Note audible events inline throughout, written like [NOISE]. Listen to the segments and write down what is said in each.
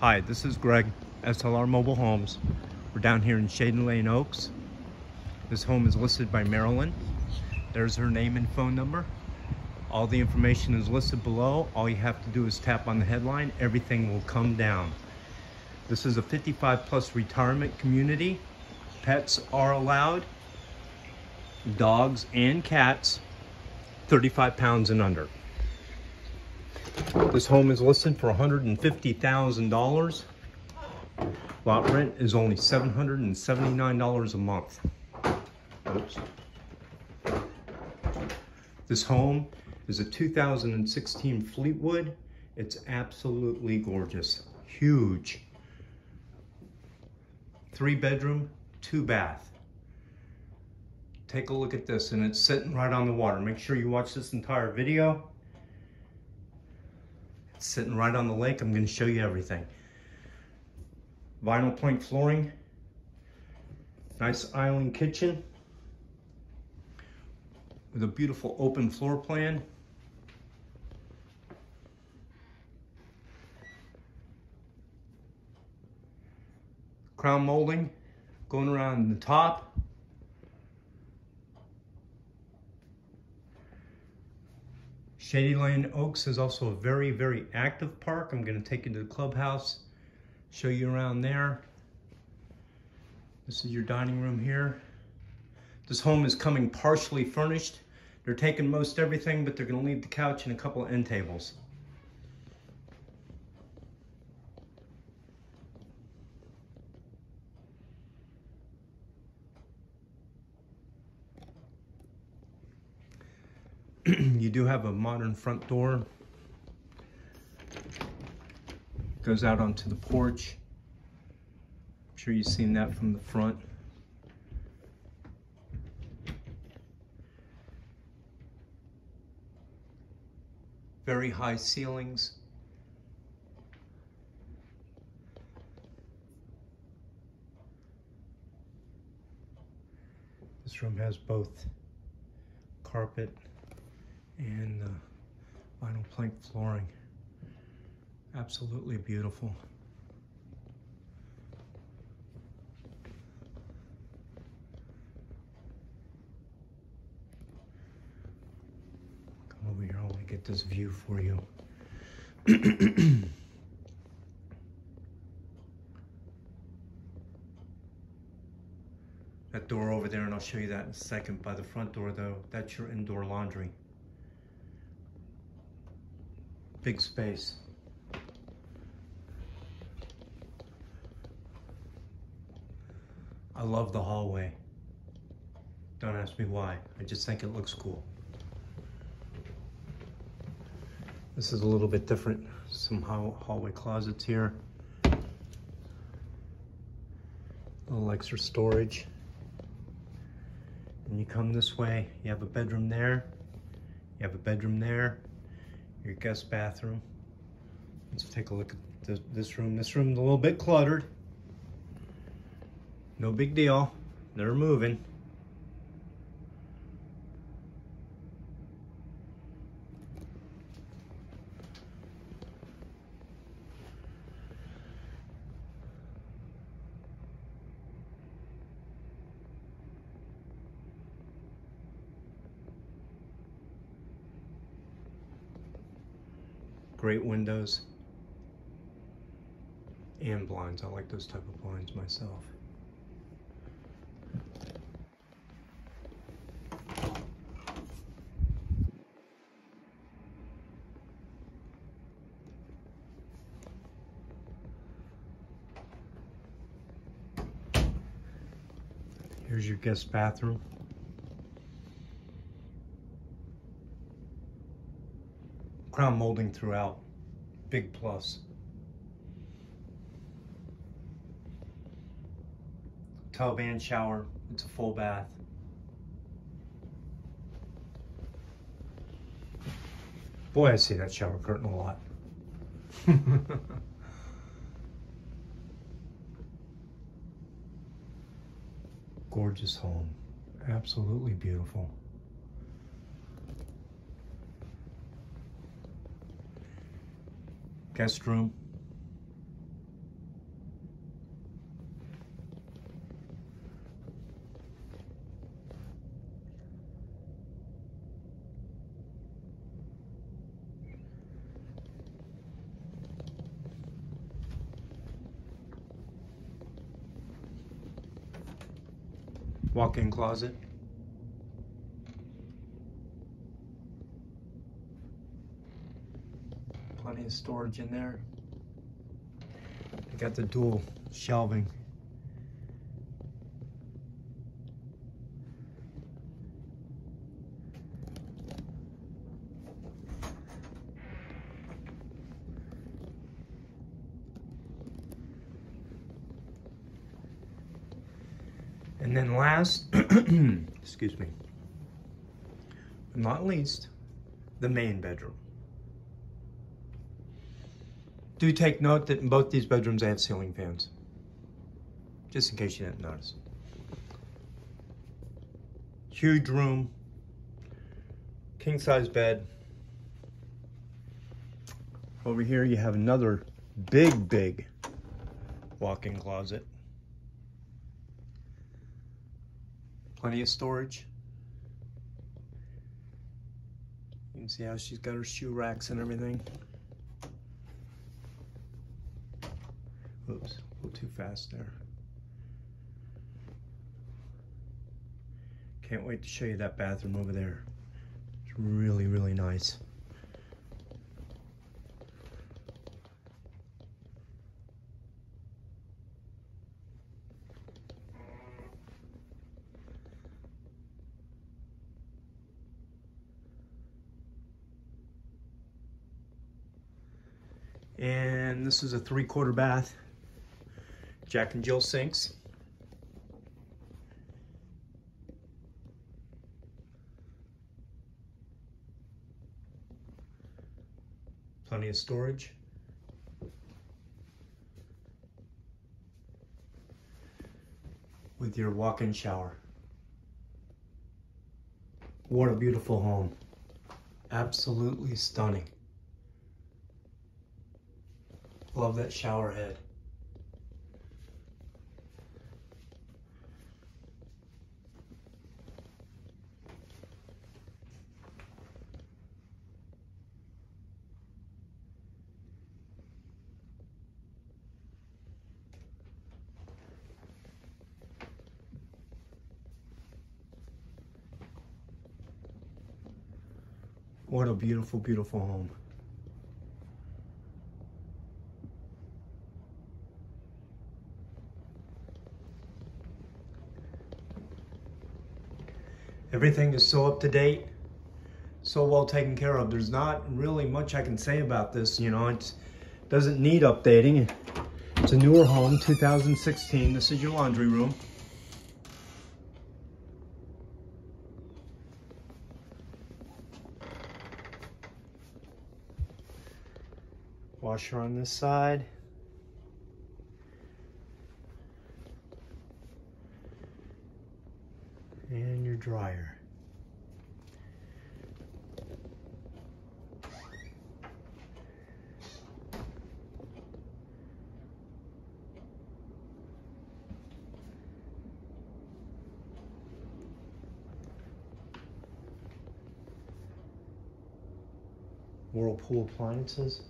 Hi, this is Greg, SLR Mobile Homes. We're down here in Shady Lane Oaks. This home is listed by Maryline. There's her name and phone number. All the information is listed below. All you have to do is tap on the headline. Everything will come down. This is a 55 plus retirement community. Pets are allowed. Dogs and cats, 35 pounds and under. This home is listed for $150,000. Lot rent is only $779 a month. Oops. This home is a 2016 Fleetwood. It's absolutely gorgeous. Huge. Three bedroom, two bath. Take a look at this and it's sitting right on the water. Make sure you watch this entire video. Sitting right on the lake. I'm gonna show you everything. Vinyl plank flooring. Nice island kitchen. With a beautiful open floor plan. Crown molding going around the top. Shady Lane Oaks is also a very, very active park. I'm gonna take you to the clubhouse, show you around there. This is your dining room here. This home is coming partially furnished. They're taking most everything, but they're gonna leave the couch and a couple end tables. [CLEARS THROAT] you do have a modern front door. Goes out onto the porch. I'm sure you've seen that from the front. Very high ceilings. This room has both carpet and the vinyl plank flooring. Absolutely beautiful. Come over here, I want to get this view for you. [COUGHS] that door over there, and I'll show you that in a second. By the front door though, that's your indoor laundry. Big space. I love the hallway. Don't ask me why. I just think it looks cool. This is a little bit different. Some hallway closets here. A little extra storage. And you come this way, you have a bedroom there, you have a bedroom there, your guest bathroom. Let's take a look at this, this room. This room's a little bit cluttered. No big deal. They're moving. Great windows and blinds. I like those type of blinds myself. Here's your guest bathroom. Crown molding throughout. Big plus. Tub and shower. It's a full bath. Boy, I see that shower curtain a lot. [LAUGHS] Gorgeous home. Absolutely beautiful. guest room. walk-in closet. Of storage in there. You got the dual shelving. And then last, [CLEARS THROAT] excuse me, not least, the main bedroom. Do take note that in both these bedrooms I have ceiling fans. Just in case you didn't notice. Huge room, king size bed. Over here you have another big, big walk-in closet. Plenty of storage. You can see how she's got her shoe racks and everything. Oops, a little too fast there. Can't wait to show you that bathroom over there. It's really, really nice. And this is a three quarter bath. Jack and Jill sinks. Plenty of storage. With your walk-in shower. What a beautiful home. Absolutely stunning. Love that shower head. Beautiful, beautiful home. Everything is so up to date, so well taken care of. There's not really much I can say about this, you know, it doesn't need updating. It's a newer home, 2016. This is your laundry room. Washer on this side. And your dryer. Whirlpool appliances.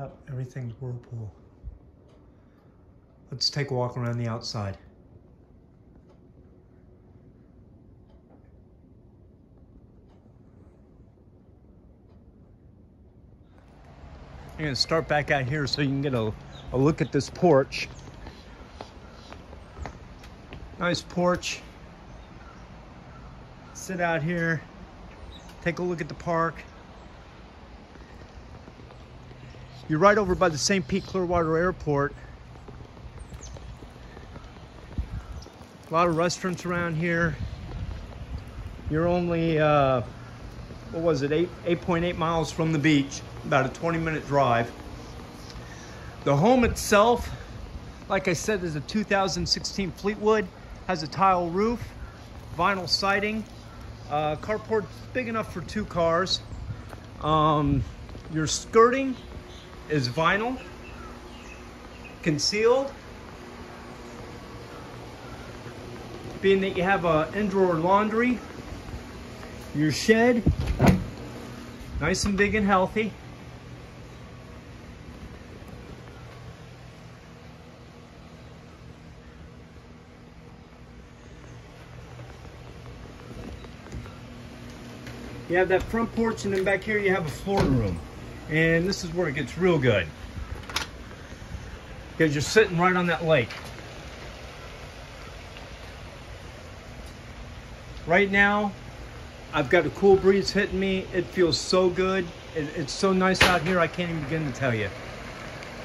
Yep, everything's Whirlpool. Let's take a walk around the outside. I'm gonna start back out here so you can get a, a look at this porch. Nice porch. Sit out here, take a look at the park. You're right over by the St. Pete Clearwater Airport. A lot of restaurants around here. You're only, uh, what was it, 8.8 8. miles from the beach, about a 20 minute drive. The home itself, like I said, is a 2016 Fleetwood, has a tile roof, vinyl siding, uh, carport big enough for two cars. Um, your skirting is vinyl, concealed, being that you have a indoor laundry, your shed, nice and big and healthy. You have that front porch and then back here you have a Florida room. And this is where it gets real good. Because you're sitting right on that lake. Right now, I've got a cool breeze hitting me. It feels so good. It, it's so nice out here, I can't even begin to tell you.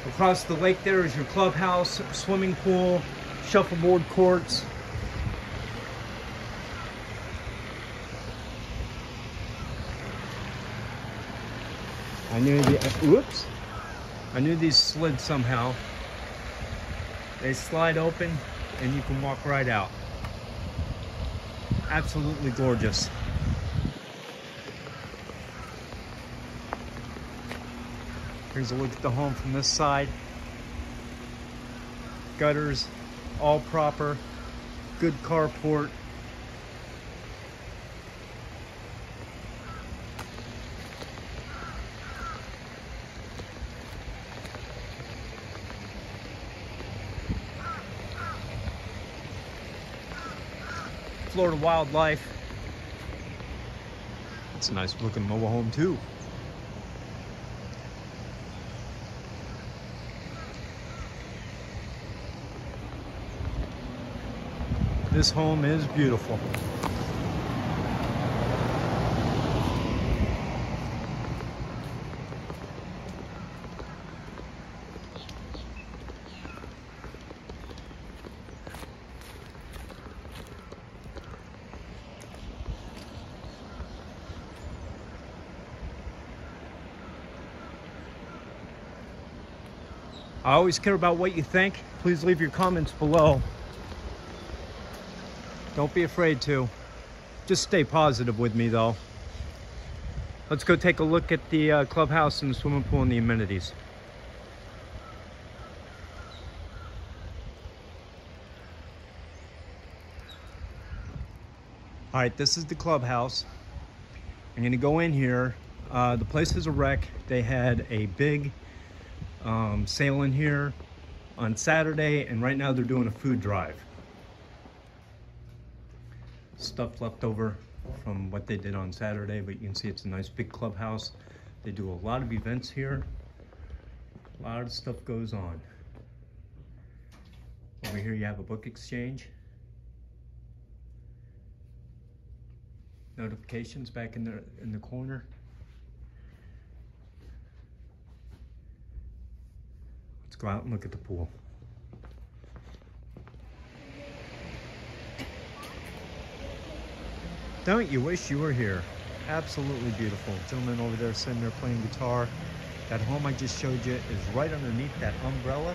Across the lake there is your clubhouse, swimming pool, shuffleboard courts, I knew the, uh, whoops. I knew these slid somehow. They slide open and you can walk right out. Absolutely gorgeous. Here's a look at the home from this side. Gutters, all proper, good carport, Wildlife. It's a nice looking mobile home too. This home is beautiful. I always care about what you think. Please leave your comments below. Don't be afraid to. Just stay positive with me though. Let's go take a look at the uh, clubhouse and the swimming pool and the amenities. All right, this is the clubhouse. I'm gonna go in here. Uh, the place is a wreck. They had a big um, sailing here on Saturday, and right now they're doing a food drive. Stuff left over from what they did on Saturday, but you can see it's a nice big clubhouse. They do a lot of events here. A lot of stuff goes on. Over here you have a book exchange. Notifications back in the in the corner. Let's go out and look at the pool. Don't you wish you were here? Absolutely beautiful. Gentleman over there sitting there playing guitar. That home I just showed you is right underneath that umbrella.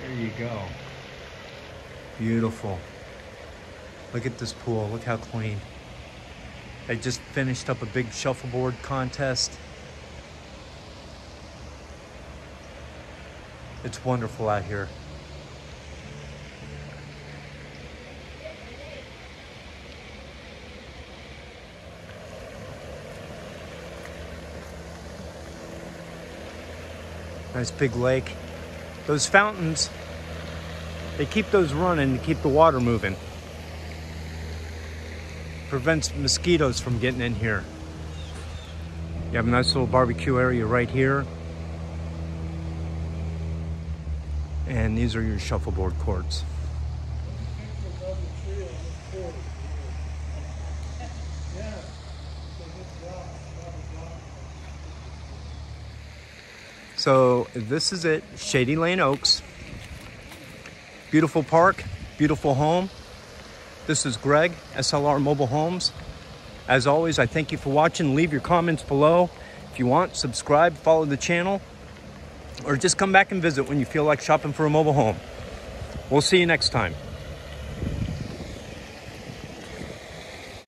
There you go. Beautiful. Look at this pool. Look how clean. They just finished up a big shuffleboard contest. It's wonderful out here. Nice big lake. Those fountains, they keep those running to keep the water moving. Prevents mosquitoes from getting in here. You have a nice little barbecue area right here. And these are your shuffleboard courts. So this is it, Shady Lane Oaks. Beautiful park, beautiful home. This is Greg, SLR Mobile Homes. As always, I thank you for watching. Leave your comments below. If you want, subscribe, follow the channel or just come back and visit when you feel like shopping for a mobile home. We'll see you next time.